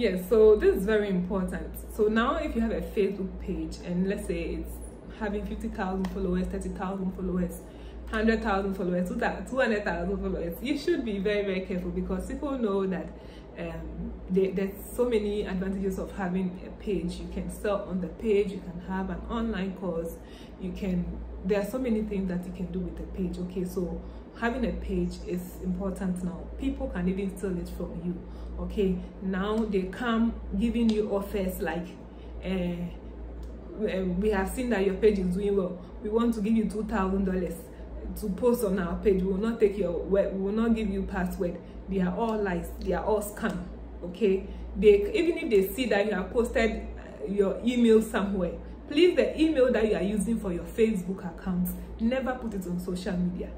yes so this is very important. So now if you have a facebook page and let's say it's having 50,000 followers 30,000 followers 100,000 followers 200,000 followers you should be very very careful because people know that um, there's so many advantages of having a page. You can sell on the page you can have an online course you can there are so many things that you can do with a page. Okay so having a page is important now. People can even steal it from you. Okay now they come giving you offers like uh, we have seen that your page is doing well. We want to give you two thousand dollars to post on our page we will not take your we will not give you password. They are all lies they are all scam okay? They even if they see that you have posted uh, your email somewhere please the email that you are using for your facebook account never put it on social media.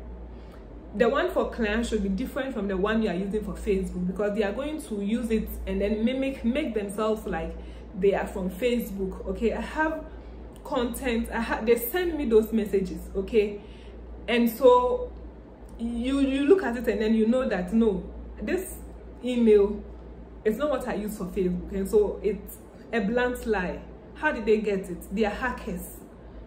The one for clients should be different from the one you are using for facebook because they are going to use it and then mimic make themselves like they are from facebook okay? I have content i have they send me those messages okay and so you you look at it and then you know that no this email is not what i use for facebook. And so it's a blunt lie. How did they get it? They are hackers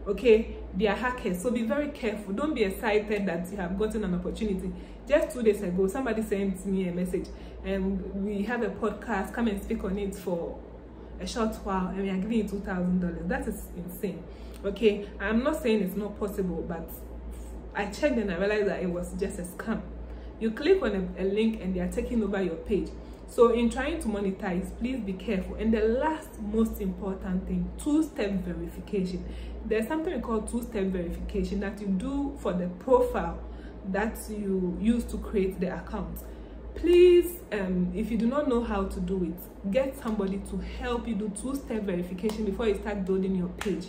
okay? They are hackers. So be very careful. Don't be excited that you have gotten an opportunity. Just two days ago somebody sent me a message and we have a podcast. Come and speak on it for a short while and we are giving you two thousand dollars. That is insane okay? I'm not saying it's not possible but i checked and i realized that it was just a scam. You click on a, a link and they are taking over your page. So in trying to monetize please be careful. And the last most important thing two-step verification. There's something called two-step verification that you do for the profile that you use to create the account. Please um, if you do not know how to do it get somebody to help you do two-step verification before you start building your page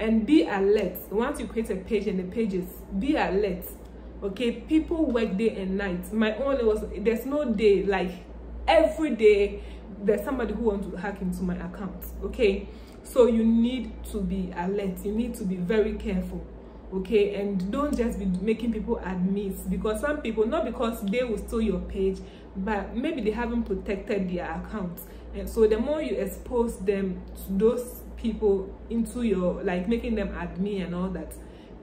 and be alert. Once you create a page and the pages be alert. Okay people work day and night. My only was there's no day like every day there's somebody who wants to hack into my account. Okay so you need to be alert. You need to be very careful. Okay and don't just be making people admins because some people not because they will steal your page but maybe they haven't protected their account. And so the more you expose them to those people into your like making them admin and all that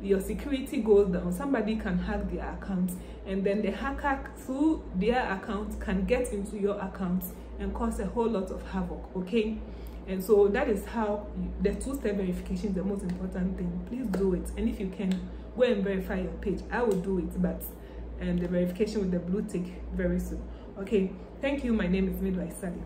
your security goes down. Somebody can hack their account and then the hacker through their account can get into your account and cause a whole lot of havoc okay? And so that is how the two-step verification is the most important thing. Please do it. And if you can go and verify your page. I will do it but and the verification with the blue tick very soon. Okay. Thank you. My name is midwife sally